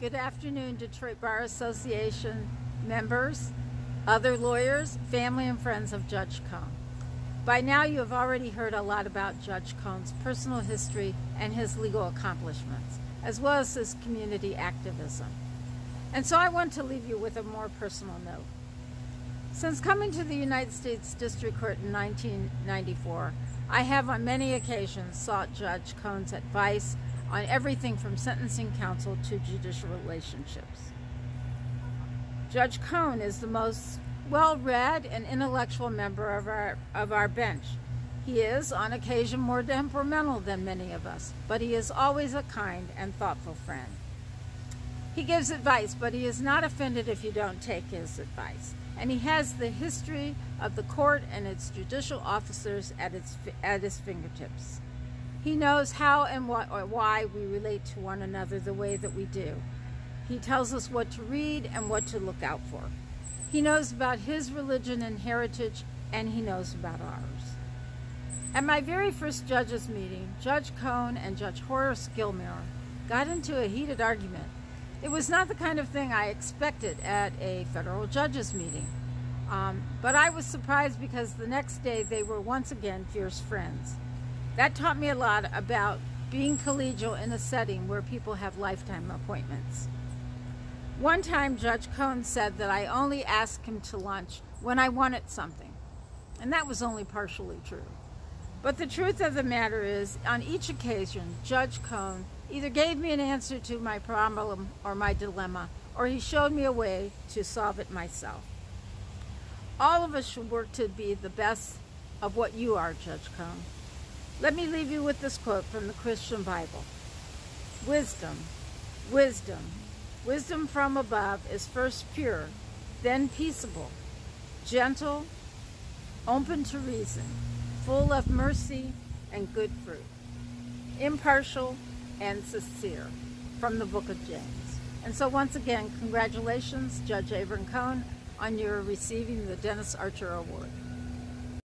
Good afternoon, Detroit Bar Association members, other lawyers, family, and friends of Judge Cohn. By now, you have already heard a lot about Judge Cohn's personal history and his legal accomplishments, as well as his community activism. And so I want to leave you with a more personal note. Since coming to the United States District Court in 1994, I have on many occasions sought Judge Cohn's advice on everything from sentencing counsel to judicial relationships. Judge Cohn is the most well-read and intellectual member of our, of our bench. He is, on occasion, more temperamental than many of us, but he is always a kind and thoughtful friend. He gives advice, but he is not offended if you don't take his advice. And he has the history of the court and its judicial officers at, its, at his fingertips. He knows how and what, why we relate to one another the way that we do. He tells us what to read and what to look out for. He knows about his religion and heritage, and he knows about ours. At my very first judges meeting, Judge Cohn and Judge Horace Gilmore got into a heated argument. It was not the kind of thing I expected at a federal judges meeting. Um, but I was surprised because the next day they were once again fierce friends. That taught me a lot about being collegial in a setting where people have lifetime appointments. One time, Judge Cohn said that I only asked him to lunch when I wanted something, and that was only partially true. But the truth of the matter is, on each occasion, Judge Cohn either gave me an answer to my problem or my dilemma, or he showed me a way to solve it myself. All of us should work to be the best of what you are, Judge Cohn. Let me leave you with this quote from the Christian Bible. Wisdom, wisdom, Wisdom from above is first pure, then peaceable, gentle, open to reason, full of mercy and good fruit, impartial and sincere, from the book of James. And so once again, congratulations, Judge Avern Cohn, on your receiving the Dennis Archer Award.